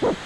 you